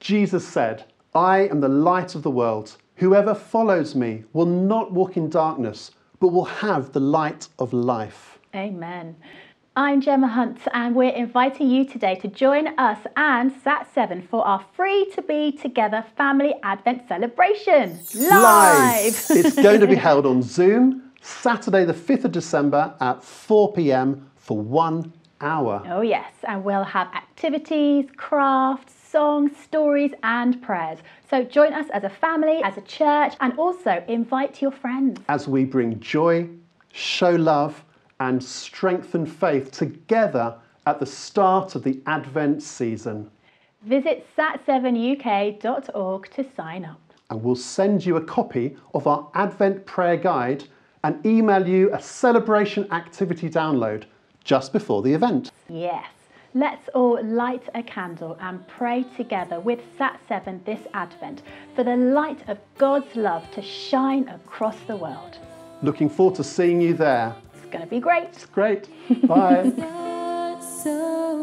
Jesus said, I am the light of the world. Whoever follows me will not walk in darkness, but will have the light of life. Amen. I'm Gemma Hunt, and we're inviting you today to join us and SAT-7 for our free to be together family Advent celebration live. it's going to be held on Zoom Saturday, the 5th of December at 4 pm for one hour. Oh, yes, and we'll have activities, crafts, songs, stories, and prayers. So join us as a family, as a church, and also invite your friends. As we bring joy, show love, and strengthen faith together at the start of the Advent season. Visit sat7uk.org to sign up. And we'll send you a copy of our Advent prayer guide and email you a celebration activity download just before the event. Yes. Let's all light a candle and pray together with SAT-7 this Advent for the light of God's love to shine across the world. Looking forward to seeing you there. It's going to be great. It's great. Bye.